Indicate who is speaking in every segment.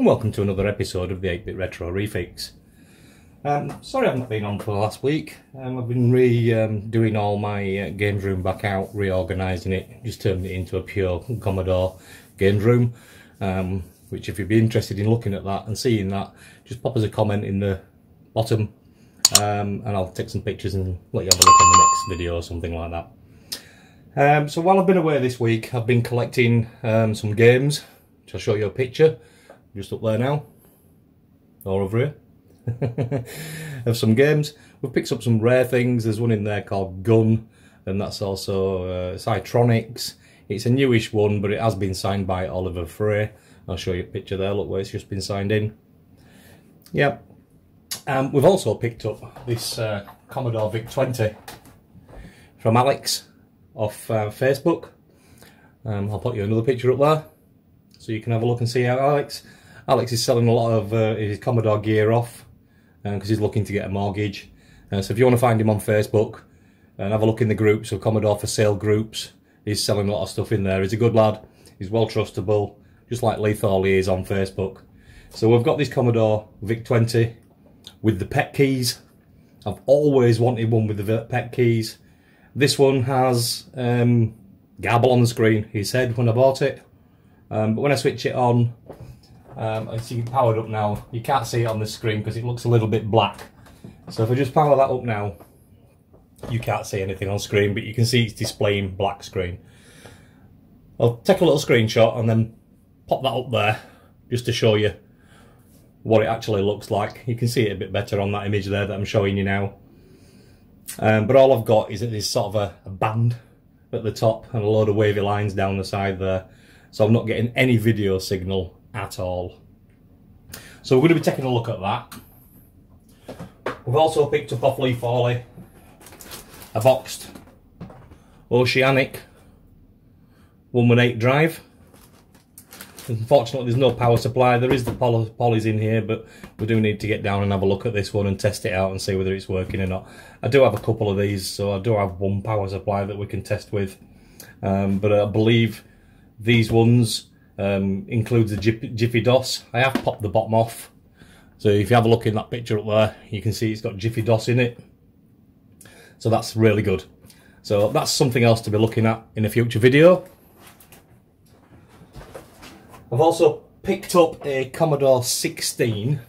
Speaker 1: And welcome to another episode of the 8-Bit Retro Refix. Um, sorry I haven't been on for the last week. Um, I've been re um, doing all my uh, games room back out, reorganising it, just turned it into a pure Commodore games room. Um, which if you'd be interested in looking at that and seeing that, just pop us a comment in the bottom um, and I'll take some pictures and let you have a look on the next video or something like that. Um, so while I've been away this week, I've been collecting um, some games, which I'll show you a picture, just up there now, or over here, of some games. We've picked up some rare things, there's one in there called Gun, and that's also uh, Cytronics. It's a newish one, but it has been signed by Oliver Frey. I'll show you a picture there, look where it's just been signed in. Yep. Um, we've also picked up this uh, Commodore VIC-20 from Alex off uh, Facebook. Um, I'll put you another picture up there so you can have a look and see how Alex. Alex is selling a lot of uh, his Commodore gear off because um, he's looking to get a mortgage. Uh, so if you want to find him on Facebook and have a look in the groups of Commodore for sale groups, he's selling a lot of stuff in there. He's a good lad. He's well trustable just like Lee Thorley is on Facebook. So we've got this Commodore VIC-20 with the PET keys. I've always wanted one with the PET keys. This one has um, Garble on the screen, he said when I bought it. Um, but when I switch it on, um, it's powered up now. You can't see it on the screen because it looks a little bit black. So if I just power that up now, you can't see anything on screen, but you can see it's displaying black screen. I'll take a little screenshot and then pop that up there just to show you what it actually looks like. You can see it a bit better on that image there that I'm showing you now. Um, but all I've got is this sort of a, a, band at the top and a load of wavy lines down the side there. So I'm not getting any video signal at all. So we're going to be taking a look at that. We've also picked up off Thorley a boxed Oceanic 118 drive. Unfortunately, there's no power supply. There is the poly polys in here, but we do need to get down and have a look at this one and test it out and see whether it's working or not. I do have a couple of these, so I do have one power supply that we can test with. Um, but I believe these ones um, include the Jiffy DOS. I have popped the bottom off. So if you have a look in that picture up there, you can see it's got Jiffy DOS in it. So that's really good. So that's something else to be looking at in a future video. I've also picked up a Commodore 16.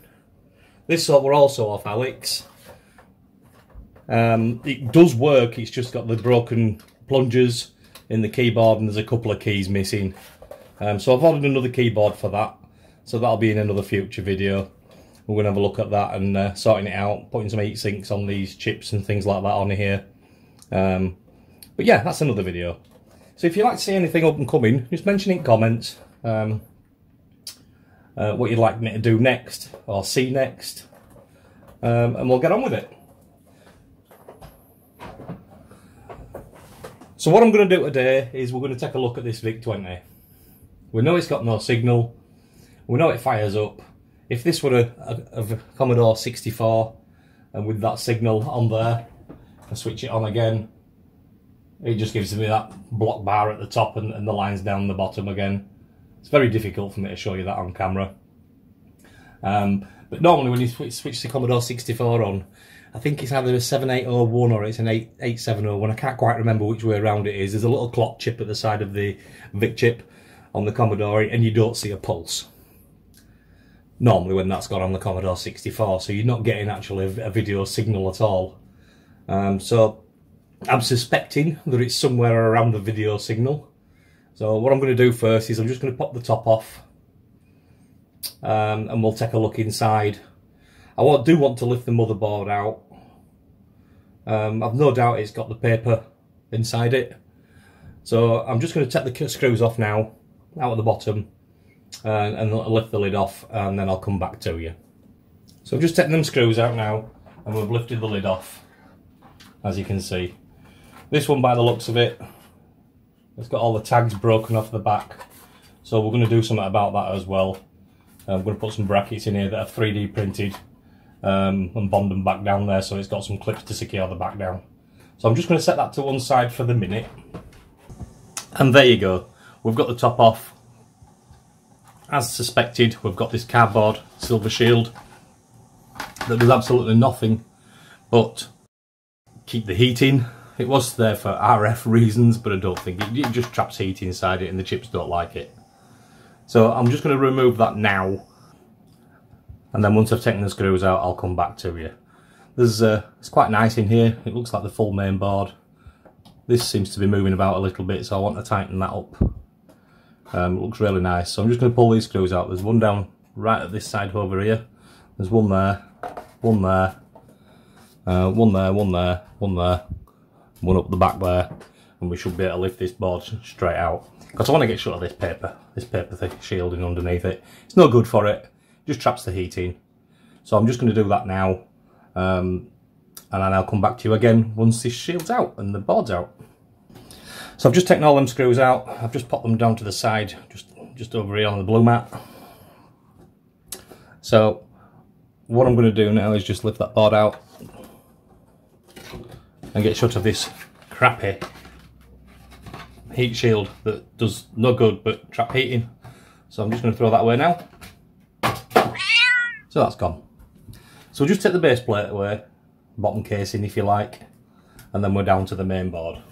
Speaker 1: This one were also off Alex. Um, it does work, it's just got the broken plungers in the keyboard and there's a couple of keys missing. Um, so I've ordered another keyboard for that. So that'll be in another future video. We're going to have a look at that and uh, sorting it out, putting some heat sinks on these chips and things like that on here. Um, but yeah, that's another video. So if you'd like to see anything up and coming, just mention in comments. Um, uh, what you'd like me to do next or see next um, and we'll get on with it. So what I'm going to do today is we're going to take a look at this VIC-20. We know it's got no signal, we know it fires up. If this were a, a, a Commodore 64 and with that signal on there, I switch it on again, it just gives me that block bar at the top and, and the lines down the bottom again. It's very difficult for me to show you that on camera. Um, but normally when you switch, switch the Commodore 64 on, I think it's either a 7801 or it's an 8, 8701. I can't quite remember which way around it is. There's a little clock chip at the side of the VIC chip on the Commodore and you don't see a pulse. Normally when that's gone on the Commodore 64, so you're not getting actually a, video signal at all. Um, so I'm suspecting that it's somewhere around the video signal. So what I'm going to do first is I'm just going to pop the top off um, and we'll take a look inside. I do want to lift the motherboard out. Um, I've no doubt it's got the paper inside it. So I'm just going to take the screws off now, out at the bottom, and, and lift the lid off, and then I'll come back to you. So I've just taken them screws out now, and we've lifted the lid off, as you can see. This one, by the looks of it, it's got all the tags broken off the back. So we're going to do something about that as well. Uh, I'm going to put some brackets in here that are 3D printed um, and bond them back down there so it's got some clips to secure the back down. So I'm just going to set that to one side for the minute. And there you go. We've got the top off. as suspected, we've got this cardboard silver shield that does absolutely nothing but keep the heat in. It was there for RF reasons, but I don't think it, it just traps heat inside it and the chips don't like it. So I'm just going to remove that now. And then once I've taken the screws out, I'll come back to you. There's uh, It's quite nice in here. It looks like the full main board. This seems to be moving about a little bit, so I want to tighten that up. Um, looks really nice. So I'm just going to pull these screws out. There's one down right at this side over here. There's one there, one there, uh, one there, one there, one there, one up the back there. And we should be able to lift this board straight out. Because I want to get shut of this paper, this paper thing shielding underneath it. It's no good for it. it just traps the heat in. So I'm just going to do that now. Um, and then I'll come back to you again once this shield's out and the board's out. So I've just taken all them screws out. I've just popped them down to the side, just just over here on the blue mat. So what I'm going to do now is just lift that board out and get shut of this crappy heat shield that does no good but trap heating. So I'm just going to throw that away now. So that's gone. So just take the base plate away, bottom casing if you like, and then we're down to the main board.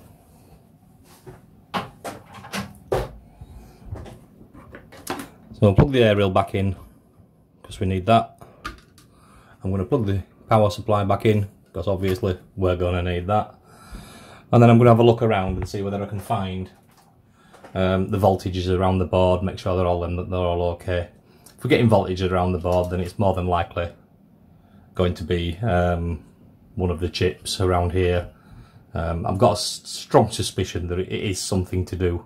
Speaker 1: So plug the aerial back in because we need that. I'm going to plug the power supply back in because obviously we're going to need that. And then I'm going to have a look around and see whether I can find um, the voltages around the board, make sure they're all they're all okay. If we're getting voltage around the board then it's more than likely going to be um, one of the chips around here. Um, I've got a strong suspicion that it is something to do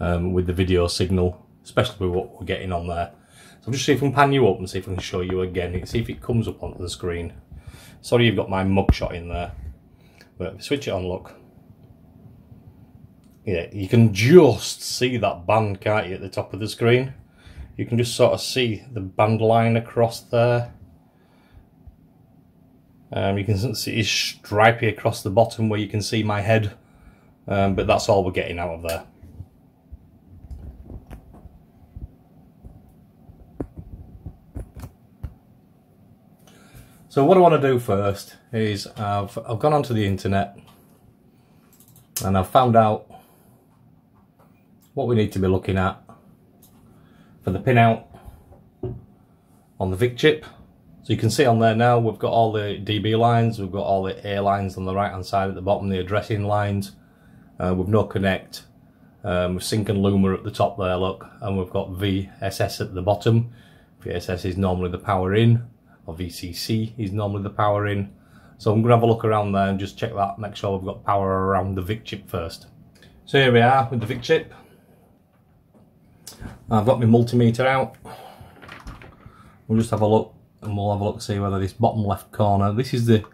Speaker 1: um, with the video signal especially with what we're getting on there. So I'll just see if I can pan you up and see if I can show you again, see if it comes up onto the screen. Sorry you've got my mugshot in there, but switch it on, look. Yeah, you can just see that band, can't you, at the top of the screen? You can just sort of see the band line across there. Um, you can see it's stripy across the bottom where you can see my head, um, but that's all we're getting out of there. So what I want to do first is I've, I've gone onto the internet and I've found out what we need to be looking at for the pinout on the VIC chip. So you can see on there now we've got all the DB lines, we've got all the A lines on the right hand side at the bottom, the addressing lines uh, with no connect, um, with sync and luma at the top there look, and we've got VSS at the bottom. VSS is normally the power in, or VCC is normally the power in. So I'm going to have a look around there and just check that, make sure we've got power around the VIC chip first. So here we are with the VIC chip. I've got my multimeter out. We'll just have a look and we'll have a look see whether this bottom left corner, this is the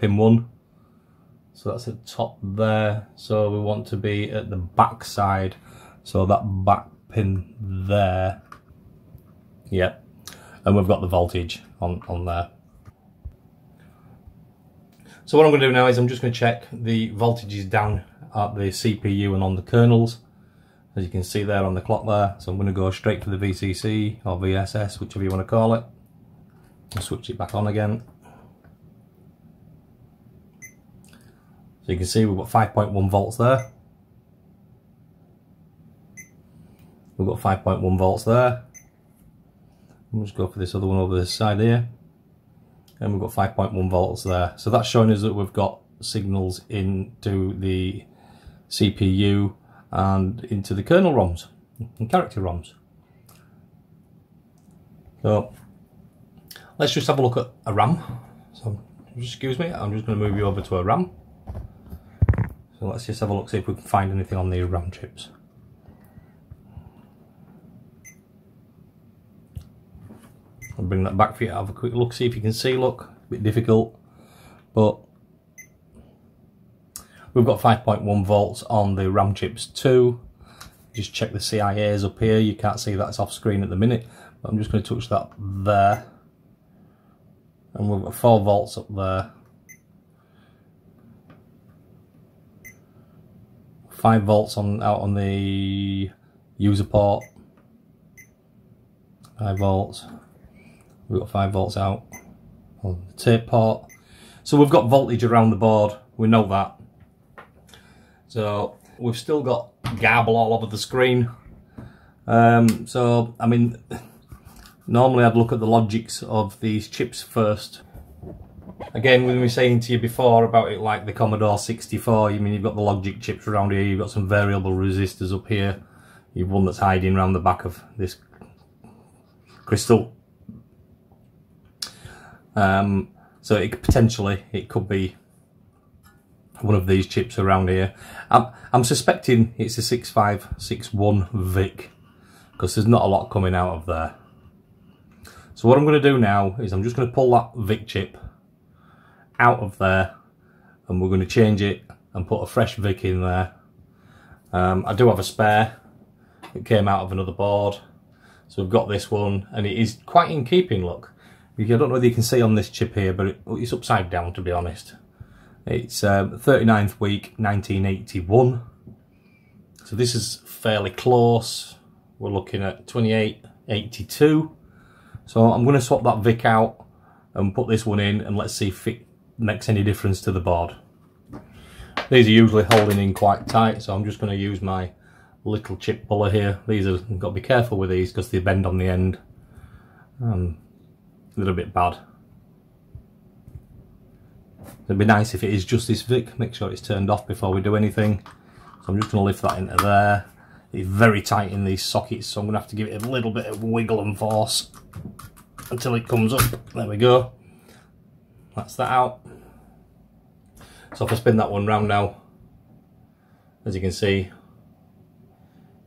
Speaker 1: pin 1. So that's at the top there. So we want to be at the back side. So that back pin there. Yep. And we've got the voltage on, on there. So what I'm going to do now is I'm just going to check the voltages down at the CPU and on the kernels. As you can see there on the clock there. So I'm going to go straight for the VCC or VSS, whichever you want to call it. And switch it back on again. So you can see we've got 5.1 volts there. We've got 5.1 volts there. We'll just go for this other one over this side here. And we've got 5.1 volts there. So that's showing us that we've got signals into the CPU and into the kernel ROMs and character ROMs. So let's just have a look at a RAM. So excuse me, I'm just going to move you over to a RAM. So let's just have a look, see if we can find anything on the RAM chips. I'll bring that back for you have a quick look, see if you can see, look, a bit difficult, but we've got 5.1 volts on the RAM chips too. Just check the CIAs up here, you can't see that's off screen at the minute, but I'm just going to touch that there. And we've got 4 volts up there. 5 volts on out on the user port 5 volts. We've got 5 volts out on the tape port. So we've got voltage around the board, we know that. So we've still got garble all over the screen. Um, so, I mean, normally I'd look at the logics of these chips first. Again, we were saying to you before about it like the Commodore 64, you mean you've got the logic chips around here, you've got some variable resistors up here, you've one that's hiding around the back of this crystal. Um, so it potentially it could be one of these chips around here. I'm, I'm suspecting it's a 6561 VIC because there's not a lot coming out of there. So what I'm going to do now is I'm just going to pull that VIC chip out of there and we're going to change it and put a fresh VIC in there. Um, I do have a spare. It came out of another board. So we've got this one and it is quite in keeping look. I don't know whether you can see on this chip here, but it, it's upside down to be honest. It's um, 39th week 1981. So this is fairly close. We're looking at 2882. So I'm going to swap that VIC out and put this one in and let's see if it makes any difference to the board. These are usually holding in quite tight, so I'm just going to use my little chip puller here. These are, got to be careful with these because they bend on the end. Um, a little bit bad. It'd be nice if it is just this Vic, make sure it's turned off before we do anything. So I'm just going to lift that into there. It's very tight in these sockets, so I'm going to have to give it a little bit of wiggle and force until it comes up. There we go. That's that out. So if I spin that one round now, as you can see,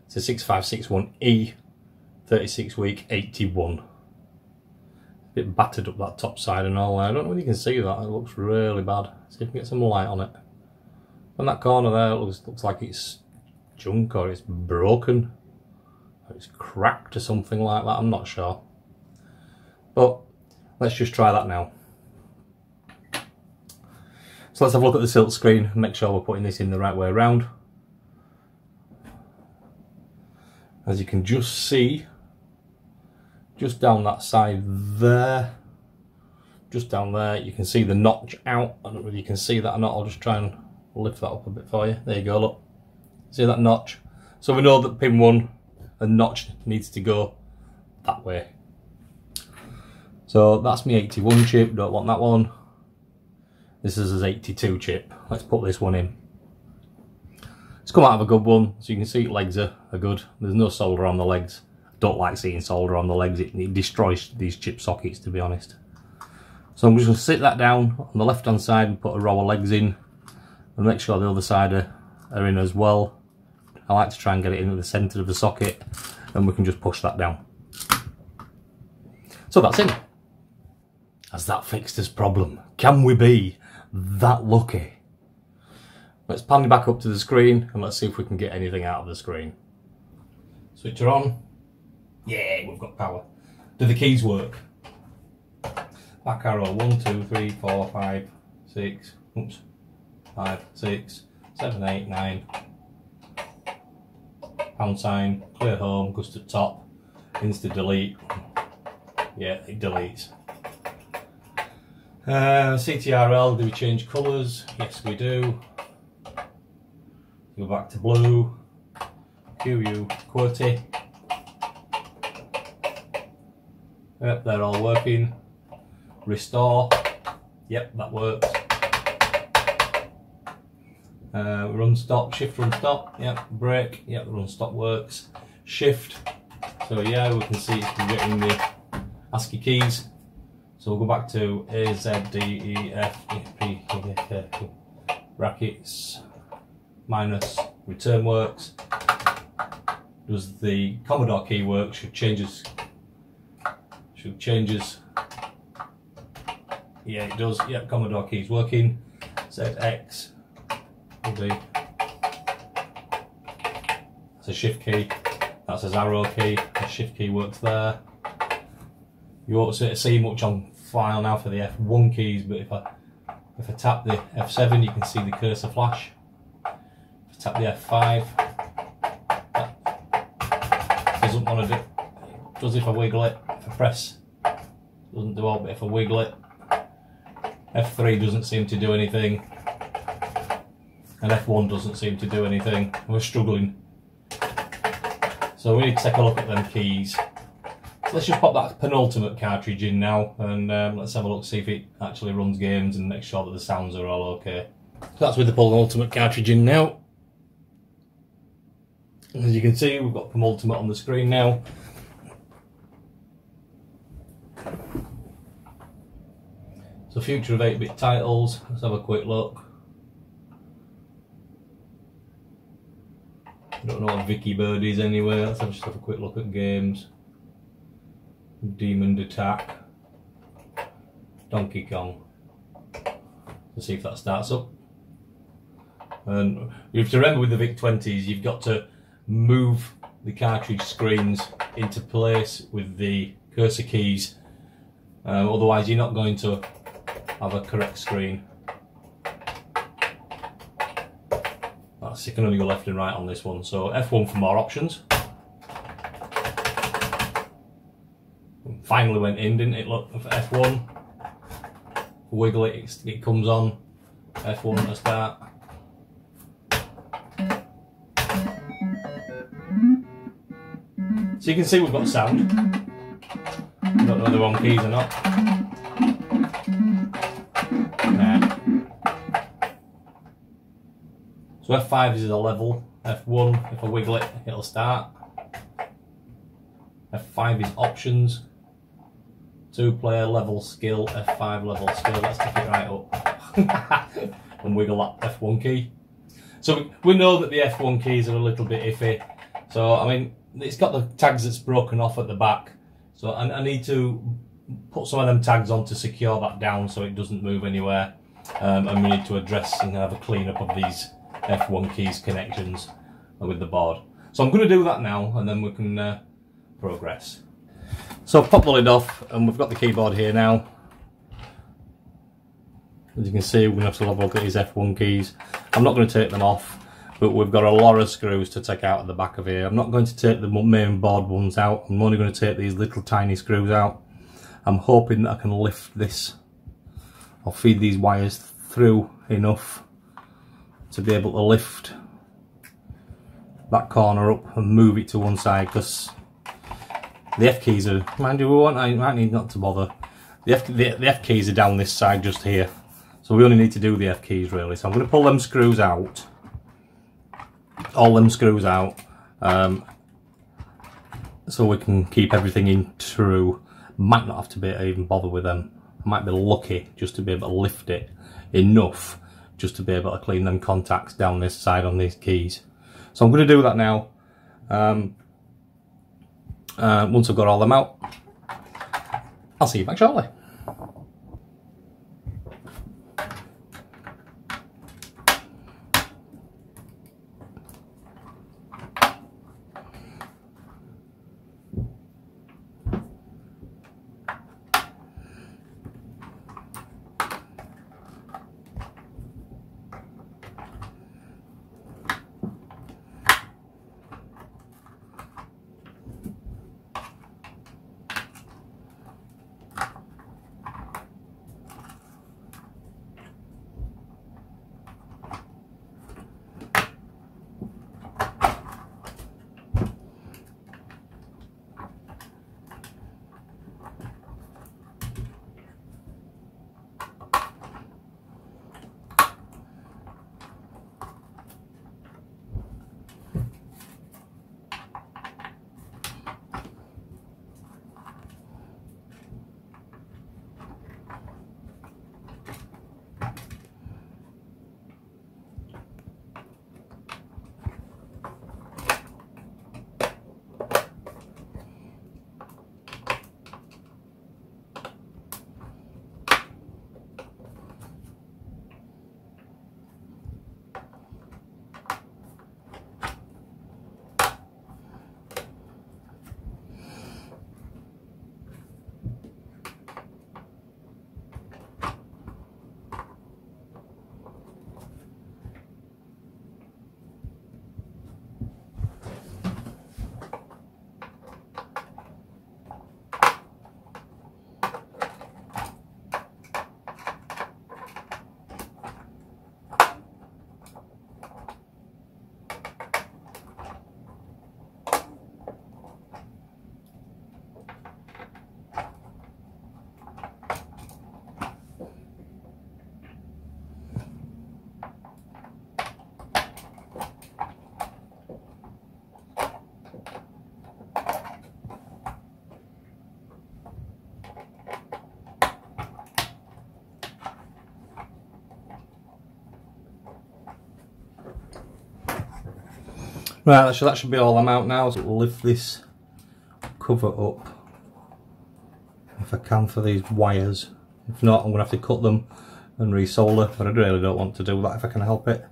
Speaker 1: it's a 6561E, 36 week 81 bit battered up that top side and all I don't know if you can see that, it looks really bad. See if we can get some light on it. On that corner there, looks, looks like it's junk or it's broken. Or it's cracked or something like that, I'm not sure. But let's just try that now. So let's have a look at the silk screen and make sure we're putting this in the right way around. As you can just see, just down that side there. Just down there. You can see the notch out. I don't know if you can see that or not. I'll just try and lift that up a bit for you. There you go look. See that notch? So we know that pin 1 and notch needs to go that way. So that's my 81 chip. Don't want that one. This is his 82 chip. Let's put this one in. It's come out of a good one. So you can see legs are, are good. There's no solder on the legs don't like seeing solder on the legs. It, it destroys these chip sockets, to be honest. So I'm just going to sit that down on the left hand side and put a row of legs in and make sure the other side are, are in as well. I like to try and get it into the centre of the socket and we can just push that down. So that's it. Has that fixed this problem? Can we be that lucky? Let's pan back up to the screen and let's see if we can get anything out of the screen. Switch her on. Yeah, we've got power. Do the keys work? Back arrow, one, two, three, four, five, six, oops, five, six, seven, eight, nine. Pound sign, clear home, goes to top, insta delete. Yeah, it deletes. Uh, CTRL, do we change colours? Yes, we do. Go back to blue. QU, QWERTY. Yep, they're all working. Restore. Yep, that works. Uh, run stop, shift run stop. Yep, break. Yep, run stop works. Shift. So yeah, we can see it's getting the ASCII keys. So we'll go back to A, Z, D, E, F, E, P, K, K, K, brackets, minus, return works. Does the Commodore key work? Should changes should changes. Yeah, it does. Yep, Commodore key's working. ZX will be. That's a shift key. That's a arrow key. The shift key works there. You won't see much on file now for the F1 keys, but if I if I tap the F7, you can see the cursor flash. If I tap the F5, that doesn't want to do does if I wiggle it. Press, doesn't do all, but if I wiggle it, F3 doesn't seem to do anything. And F1 doesn't seem to do anything. We're struggling. So we need to take a look at them keys. So let's just pop that penultimate cartridge in now and um, let's have a look, see if it actually runs games and make sure that the sounds are all okay. So that's with the penultimate cartridge in now. As you can see, we've got penultimate on the screen now. So future of 8-bit titles, let's have a quick look. I don't know what Vicky Bird is anyway, let's just have a quick look at games. Demon Attack. Donkey Kong. Let's see if that starts up. And you have to remember with the VIC-20s, you've got to move the cartridge screens into place with the cursor keys. Um, otherwise, you're not going to have a correct screen. That's, you can only go left and right on this one. So F1 for more options. Finally went in, didn't it? Look, for F1. Wiggle it, it comes on. F1 to start. So you can see we've got sound. don't know the wrong keys or not. So F5 is a level, F1, if I wiggle it, it'll start. F5 is options, two player level skill, F5 level skill, let's take it right up and wiggle that F1 key. So we know that the F1 keys are a little bit iffy. So I mean, it's got the tags that's broken off at the back. So I, I need to put some of them tags on to secure that down so it doesn't move anywhere. Um, and we need to address and have a clean up of these F1 keys connections with the board. So I'm going to do that now and then we can uh, progress. So I've popped the lid off and we've got the keyboard here now. As you can see we're going to have to have a look at these F1 keys. I'm not going to take them off but we've got a lot of screws to take out at the back of here. I'm not going to take the main board ones out, I'm only going to take these little tiny screws out. I'm hoping that I can lift this, I'll feed these wires through enough to be able to lift that corner up and move it to one side because the F keys are, mind you, we want, I might need not to bother. The F, the, the F keys are down this side just here. So we only need to do the F keys really. So I'm going to pull them screws out all them screws out um, so we can keep everything in true. Might not have to be even bother with them. I might be lucky just to be able to lift it enough just to be able to clean them contacts down this side on these keys. So I'm going to do that now. Um, uh, once I've got all them out, I'll see you back shortly. Right, so that should be all I'm out now. So we'll lift this cover up if I can for these wires. If not, I'm going to have to cut them and resolder, but I really don't want to do that if I can help it.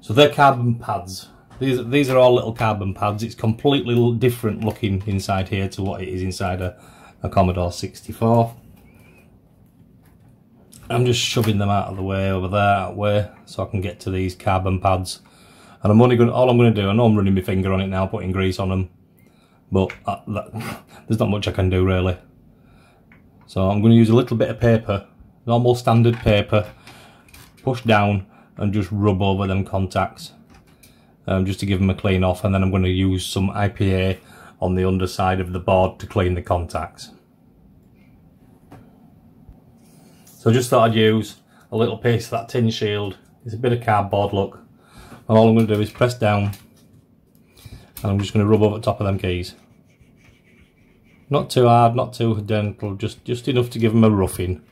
Speaker 1: So they're carbon pads. These, these are all little carbon pads. It's completely different looking inside here to what it is inside a, a Commodore 64. I'm just shoving them out of the way over there, that way, so I can get to these carbon pads. And I'm only going all I'm going to do, I know I'm running my finger on it now, putting grease on them, but that, there's not much I can do really. So I'm going to use a little bit of paper, normal standard paper, push down and just rub over them contacts, um, just to give them a clean off, and then I'm going to use some IPA on the underside of the board to clean the contacts. So just thought I'd use a little piece of that tin shield. It's a bit of cardboard look. And all I'm going to do is press down and I'm just going to rub over the top of them keys. Not too hard, not too gentle, just, just enough to give them a roughing.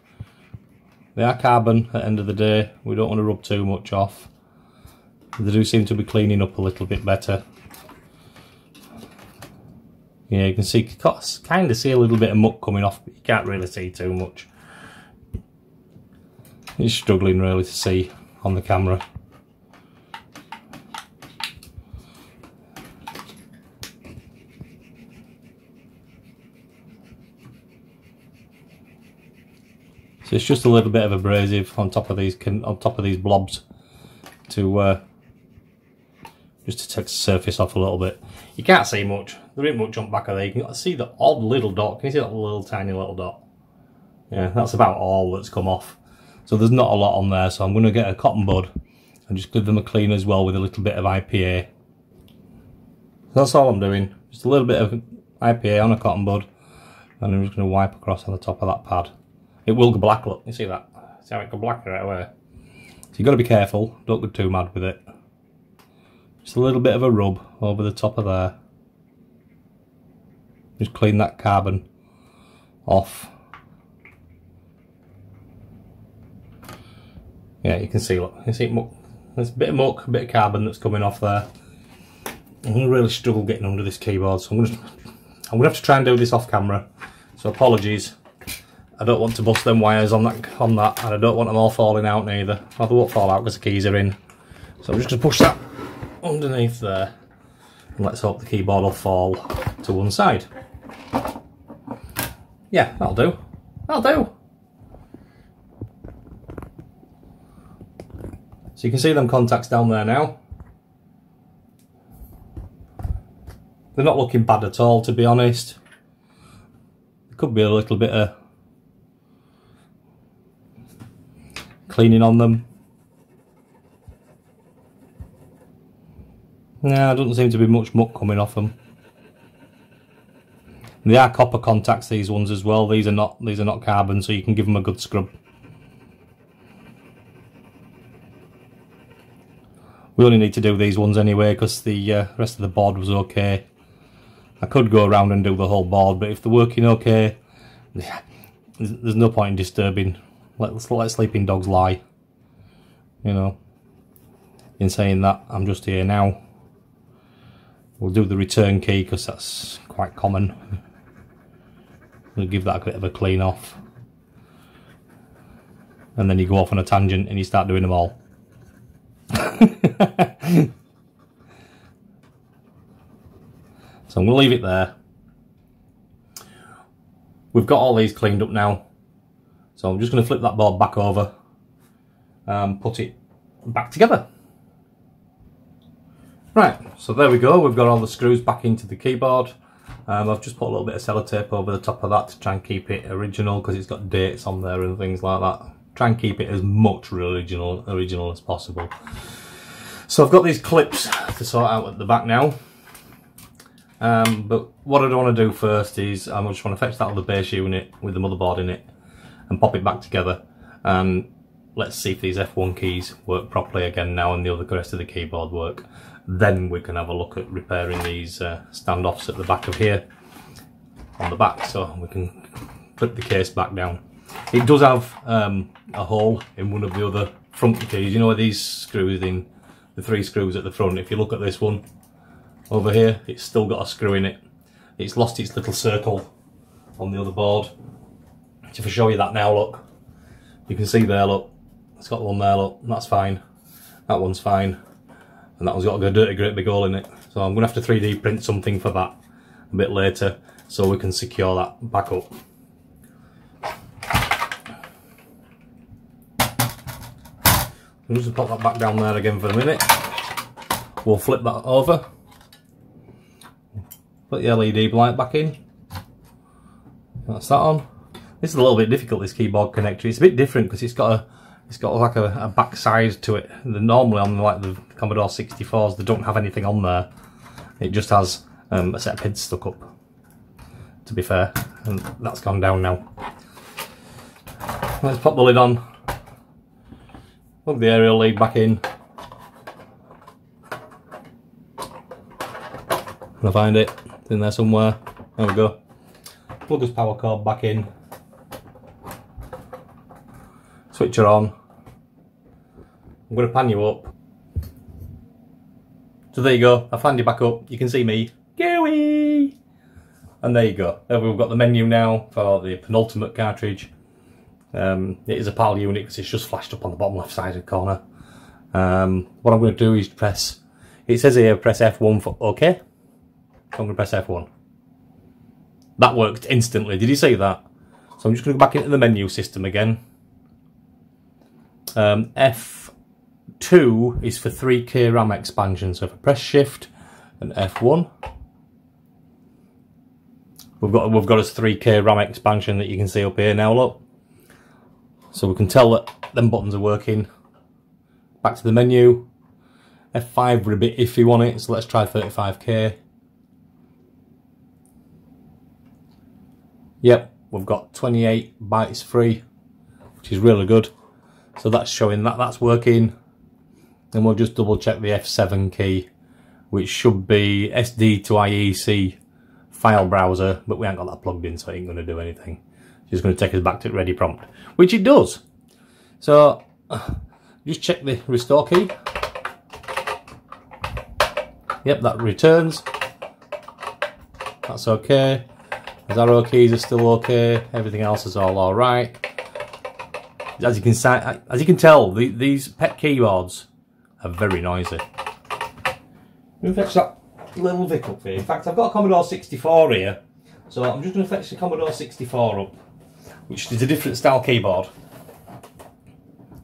Speaker 1: They are carbon at the end of the day, we don't want to rub too much off. They do seem to be cleaning up a little bit better. Yeah, you can see, kind of see a little bit of muck coming off, but you can't really see too much. He's struggling really to see on the camera. So it's just a little bit of abrasive on top of these on top of these blobs to uh, just to take the surface off a little bit. You can't see much. There ain't much on back of there. You can see the odd little dot. Can you see that little tiny little dot? Yeah, that's about all that's come off. So there's not a lot on there, so I'm going to get a cotton bud and just give them a clean as well with a little bit of IPA. that's all I'm doing. Just a little bit of IPA on a cotton bud and I'm just going to wipe across on the top of that pad. It will go black, look, you see that? See how it go black right away? So you've got to be careful, don't go too mad with it. Just a little bit of a rub over the top of there. Just clean that carbon off yeah you can see look you see muck. There's a bit of muck a bit of carbon that's coming off there. I'm going to really struggle getting under this keyboard so I'm going to I'm going to have to try and do this off camera. So apologies. I don't want to bust them wires on that on that and I don't want them all falling out neither. Well they won't fall out because the keys are in. So I'm just going to push that underneath there and let's hope the keyboard will fall to one side. Yeah that'll do. That'll do So you can see them contacts down there now. They're not looking bad at all, to be honest. Could be a little bit of cleaning on them. Nah, doesn't seem to be much muck coming off them. They are copper contacts, these ones as well. These are not these are not carbon, so you can give them a good scrub. We only need to do these ones anyway because the uh, rest of the board was okay. I could go around and do the whole board, but if they're working okay, there's no point in disturbing. Let's let sleeping dogs lie. You know. In saying that, I'm just here now. We'll do the return key because that's quite common. We'll give that a bit of a clean off. And then you go off on a tangent and you start doing them all. so I'm going to leave it there. We've got all these cleaned up now. So I'm just going to flip that board back over and put it back together. Right, so there we go. We've got all the screws back into the keyboard. Um, I've just put a little bit of sellotape over the top of that to try and keep it original because it's got dates on there and things like that. Try and keep it as much original, original as possible. So I've got these clips to sort out at the back now. Um, but what I don't want to do first is I just want to fetch that other base unit with the motherboard in it and pop it back together and let's see if these F1 keys work properly again now and the other rest of the keyboard work. Then we can have a look at repairing these uh, standoffs at the back of here on the back so we can flip the case back down. It does have um, a hole in one of the other front keys. You know these screws in, the three screws at the front. If you look at this one over here, it's still got a screw in it. It's lost its little circle on the other board. So if I show you that now, look, you can see there, look, it's got one there, look, that's fine. That one's fine. And that one's got a dirty great big hole in it. So I'm going to have to 3D print something for that a bit later so we can secure that back up. I'm just pop that back down there again for a minute. We'll flip that over. Put the LED light back in. That's that on. This is a little bit difficult, this keyboard connector. It's a bit different because it's got a it's got like a, a back to it. The, normally on like the Commodore 64s, they don't have anything on there. It just has um, a set of pins stuck up, to be fair. And that's gone down now. Let's pop the lid on. Plug the aerial lead back in. Can I find it? It's in there somewhere. There we go. Plug this power cord back in. Switch her on. I'm going to pan you up. So there you go. I fanned you back up. You can see me. Gooey! And there you go. We've got the menu now for the penultimate cartridge. Um, it is a PAL unit because it's just flashed up on the bottom left side of the corner. Um, what I'm going to do is press, it says here press F1 for OK. I'm going to press F1. That worked instantly. Did you see that? So I'm just going to go back into the menu system again. Um, F2 is for 3K RAM expansion. So if I press Shift and F1, we've got we've got a 3K RAM expansion that you can see up here now. Look. So we can tell that them buttons are working. Back to the menu. F5 we're a bit iffy on it, so let's try 35k. Yep, we've got 28 bytes free, which is really good. So that's showing that that's working. And we'll just double check the F7 key, which should be SD2IEC file browser, but we ain't got that plugged in, so it ain't going to do anything just going to take us back to ready prompt, which it does. So just check the restore key. Yep, that returns. That's okay. The arrow keys are still okay. Everything else is all alright. As you can see, as you can tell, the, these PET keyboards are very noisy. Let fetch that little Vic up here. In fact, I've got a Commodore 64 here, so I'm just going to fetch the Commodore 64 up which is a different style keyboard.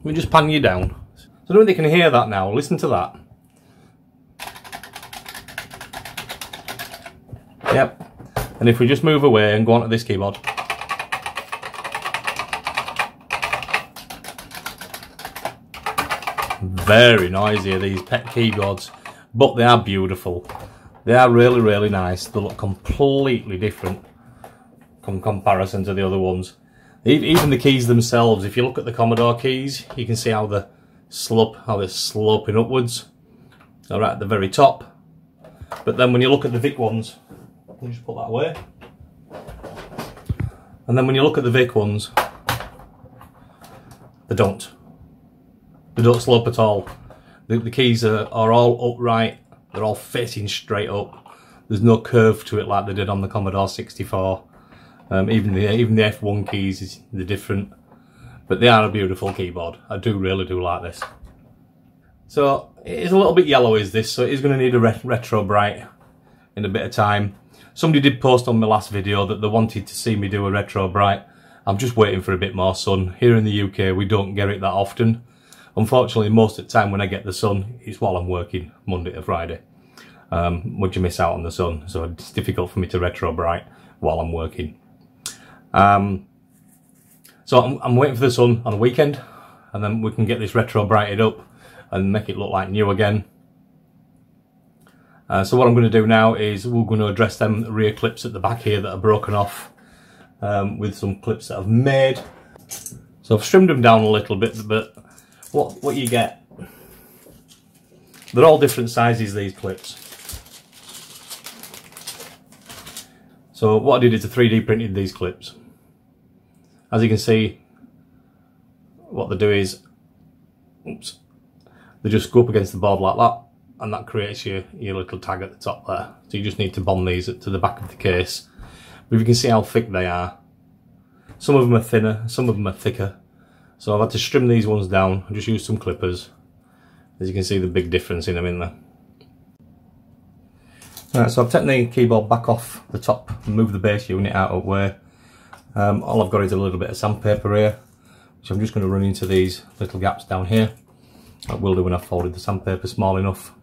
Speaker 1: We just pan you down. So I don't think they can hear that now. Listen to that. Yep. And if we just move away and go onto this keyboard. Very noisy these PET keyboards, but they are beautiful. They are really, really nice. They look completely different in comparison to the other ones. Even the keys themselves, if you look at the Commodore keys, you can see how the slope, how they're sloping upwards. They're right at the very top. But then when you look at the Vic ones, let me just put that away. And then when you look at the Vic ones, they don't. They don't slope at all. The, the keys are, are all upright. They're all facing straight up. There's no curve to it like they did on the Commodore 64. Um, even the even the F1 keys is the different, but they are a beautiful keyboard. I do really do like this. So it is a little bit yellow is this, so it is going to need a re retro bright in a bit of time. Somebody did post on my last video that they wanted to see me do a retro bright. I'm just waiting for a bit more sun. Here in the UK we don't get it that often. Unfortunately most of the time when I get the sun it's while I'm working Monday to Friday. Um, you miss out on the sun so it's difficult for me to retro bright while I'm working. Um, so I'm, I'm, waiting for the sun on the weekend and then we can get this retro brighted up and make it look like new again. Uh, so what I'm going to do now is we're going to address them rear clips at the back here that are broken off um, with some clips that I've made. So I've trimmed them down a little bit, but what, what you get, they're all different sizes, these clips. So what I did is I 3D printed these clips. As you can see, what they do is, oops, they just go up against the board like that, and that creates your, your little tag at the top there. So you just need to bond these to the back of the case. But you can see how thick they are. Some of them are thinner, some of them are thicker. So I've had to trim these ones down, I just used some clippers. As you can see the big difference in them in there. Right, so I've taken the keyboard back off the top and moved the base unit out of the way. Um, all I've got is a little bit of sandpaper here, so I'm just going to run into these little gaps down here. That will do when I've folded the sandpaper small enough.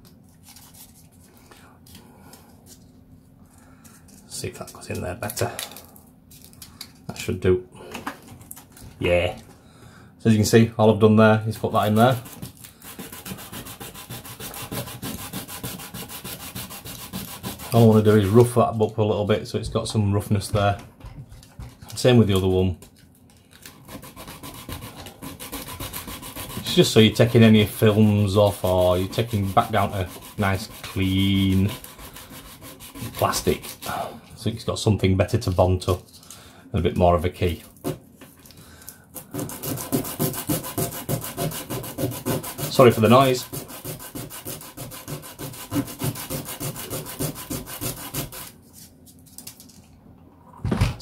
Speaker 1: See if that goes in there better. That should do. Yeah. So as you can see, all I've done there is put that in there. All I want to do is rough that up a little bit so it's got some roughness there. Same with the other one. It's just so you're taking any films off or you're taking back down to nice clean plastic. So it's got something better to bond to and a bit more of a key. Sorry for the noise.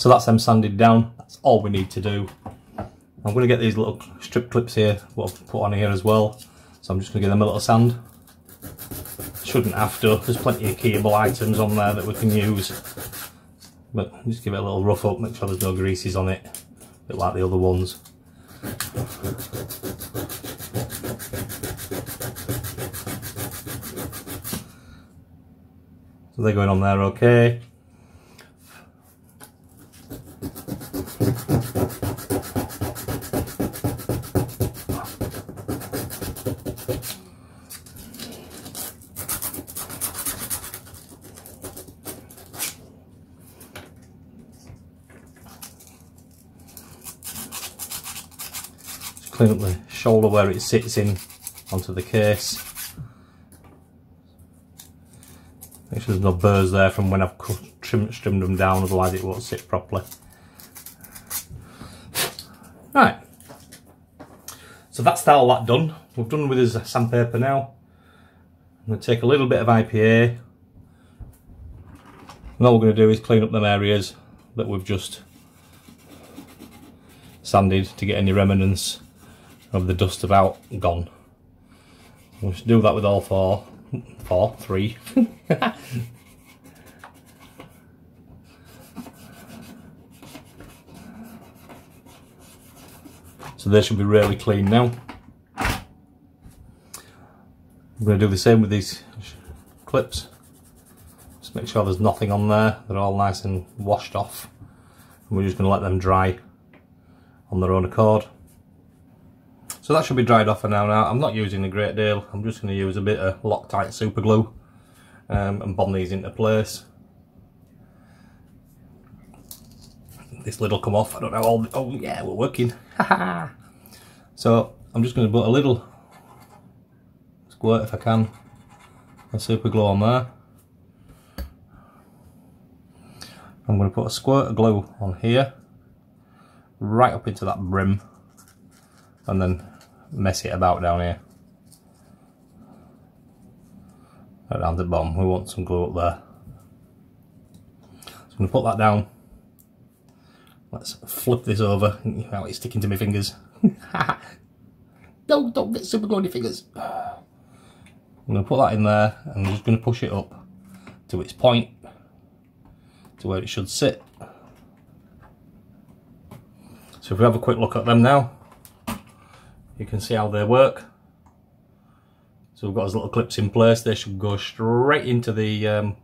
Speaker 1: So that's them sanded down. That's all we need to do. I'm going to get these little strip clips here, what I've put on here as well. So I'm just going to give them a little sand. Shouldn't have to, there's plenty of keyable items on there that we can use. But just give it a little rough up, make sure there's no greases on it, a bit like the other ones. So they're going on there okay. clean up the shoulder where it sits in onto the case. Make sure there's no burrs there from when I've trimmed, trimmed them down, otherwise it won't sit properly. Right, so that's all that done. We've done with his sandpaper now. I'm going to take a little bit of IPA. And all we're going to do is clean up them areas that we've just sanded to get any remnants of the dust about gone. We'll do that with all four, four, three. so they should be really clean now. I'm going to do the same with these clips. Just make sure there's nothing on there. They're all nice and washed off. And we're just going to let them dry on their own accord. So that should be dried off for now. Now I'm not using a great deal. I'm just going to use a bit of Loctite super glue um, and bond these into place. This lid will come off. I don't know. All, oh yeah, we're working. so I'm just going to put a little squirt if I can of super glue on there. I'm going to put a squirt of glue on here right up into that brim and then mess it about down here. Around the bottom, we want some glue up there. So I'm going to put that down. Let's flip this over. Now it's sticking to my fingers. no, don't get super glue on your fingers. I'm going to put that in there and I'm just going to push it up to its point to where it should sit. So if we have a quick look at them now, you can see how they work. So we've got those little clips in place. They should go straight into the um,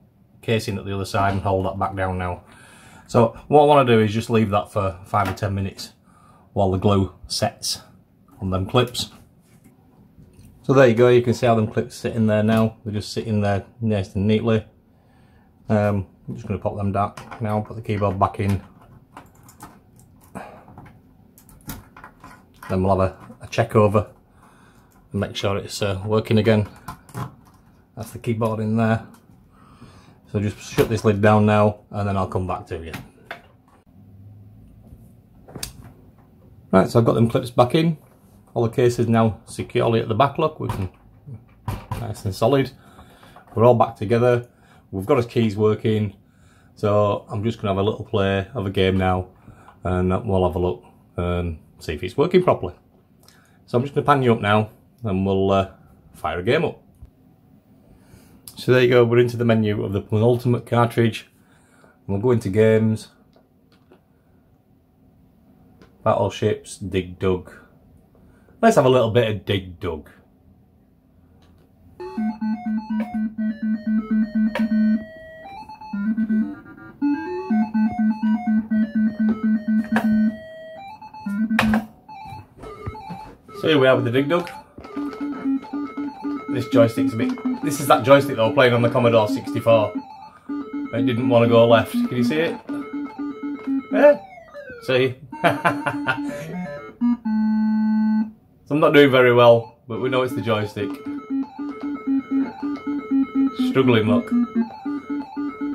Speaker 1: casing at the other side and hold that back down now. So what I want to do is just leave that for five or ten minutes while the glue sets on them clips. So there you go, you can see how them clips sit in there now. They're just sitting there nice and neatly. Um, I'm just going to pop them down now, put the keyboard back in. Then we'll have a check over and make sure it's uh, working again. That's the keyboard in there. So just shut this lid down now and then I'll come back to you. Right, so I've got them clips back in. All the cases now securely at the back look. We can nice and solid. We're all back together. We've got our keys working. So I'm just gonna have a little play of a game now and we'll have a look and see if it's working properly. So I'm just gonna pan you up now and we'll uh, fire a game up. So there you go, we're into the menu of the penultimate cartridge. We'll go into games, battleships, Dig Dug. Let's have a little bit of Dig Dug. So here we are with the Dig Dug. This joystick's a bit... This is that joystick we're playing on the Commodore 64. It didn't want to go left. Can you see it? Yeah. See? so I'm not doing very well, but we know it's the joystick. Struggling, look.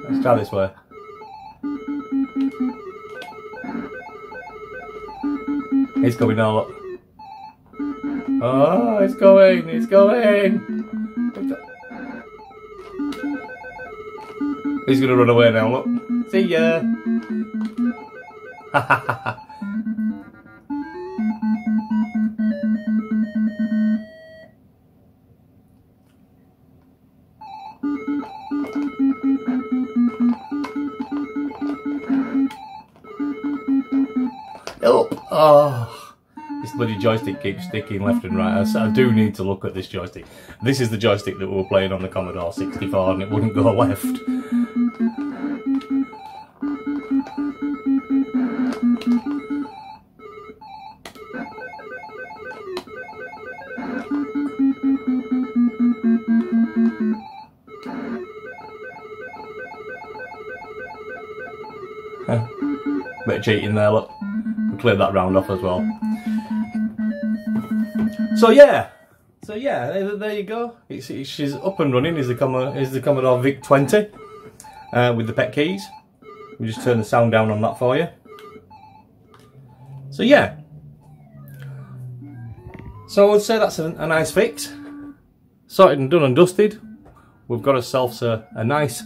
Speaker 1: Let's try this way. It's going now, look. Oh, it's going, it's going. He's gonna run away now, look. See ya. joystick keeps sticking left and right. I, I, do need to look at this joystick. This is the joystick that we were playing on the Commodore 64 and it wouldn't go left. Bit cheating there, look. We cleared that round off as well. So yeah, so yeah, there, there you go. It's, it's, she's up and running. Is the Commodore, is the Commodore VIC 20 uh, with the PET keys. We just turn the sound down on that for you. So yeah. So I would say that's a, a nice fix. Sorted and done and dusted. We've got ourselves a, a nice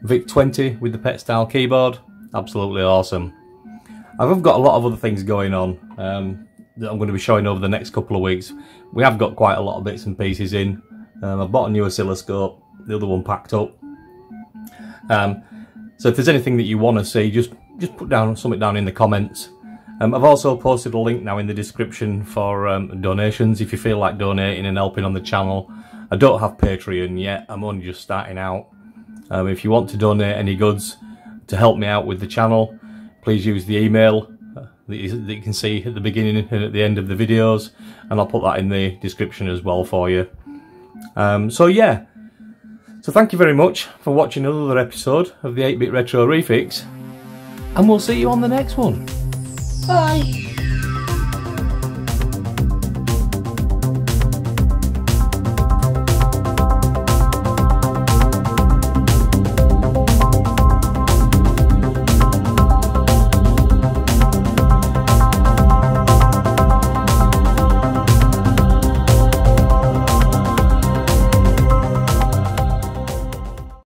Speaker 1: VIC 20 with the PET style keyboard. Absolutely awesome. I've got a lot of other things going on um, that I'm going to be showing over the next couple of weeks. We have got quite a lot of bits and pieces in. Um, I bought a new oscilloscope, the other one packed up. Um, so if there's anything that you want to see, just just put down something down in the comments. Um, I've also posted a link now in the description for um, donations if you feel like donating and helping on the channel. I don't have Patreon yet, I'm only just starting out. Um, if you want to donate any goods to help me out with the channel, please use the email that you can see at the beginning and at the end of the videos and I'll put that in the description as well for you. Um, so yeah, so thank you very much for watching another episode of the 8-Bit Retro Refix and we'll see you on the next one. Bye!